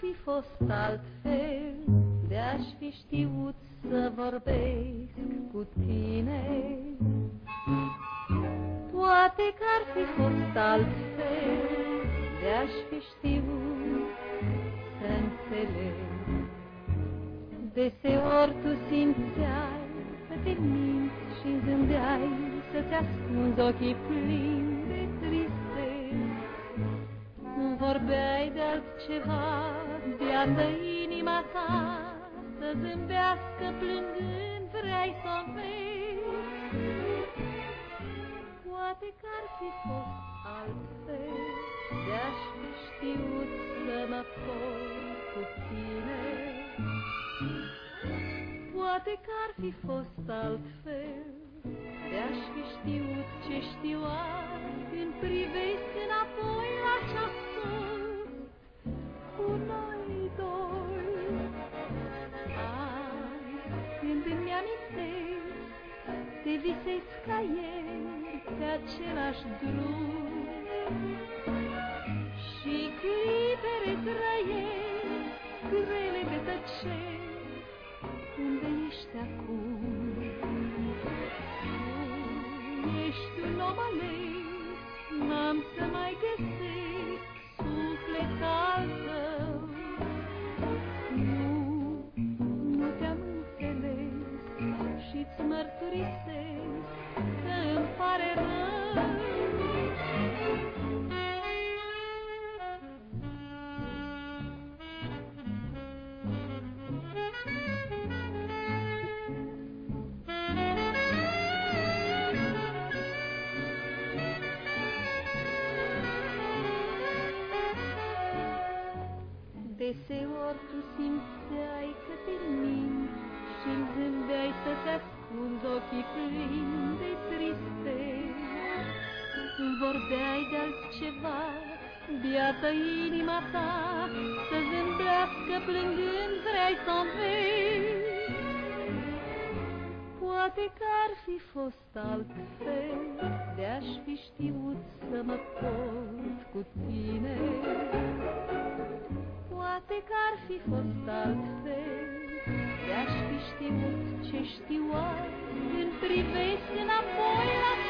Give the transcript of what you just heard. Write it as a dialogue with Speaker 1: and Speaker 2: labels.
Speaker 1: fi fost altfel, de-aș fi știut să vorbesc cu tine. Poate că ar fi fost altfel, de-aș fi știut să înțeleg. Deseori tu simțeai să te minți și zândeai, să-ți ascunzi ochii plini de tristețe. Nu vorbeai de altceva, de inima ta, să zâmbească plângând vrei să o Poate că ar fi fost altfel, de-aș fi știut să mă pot cu tine. Poate că ar fi fost altfel, de-aș fi știut ce știu azi, când privesc te visesc ca ieri pe același drum și clipere trăiesc grele de tăcere unde ești acum? Ești un om ales, n-am să mai găsesc suflet al tău. Nu, nu te-am înțeles și-ți mărturisesc Deseori tu simțeai că te minți și-mi zâmbeai să-ți ascunzi ochii plini de tristețe. Vorbeai de altceva, biată inima ta, să zâmbească plângând vrei să o Poate că ar fi fost altfel, de-aș fi știut să mă port cu tine. Fost altfel, de-aș fi știut ce știu azi, când privesc înapoi la ce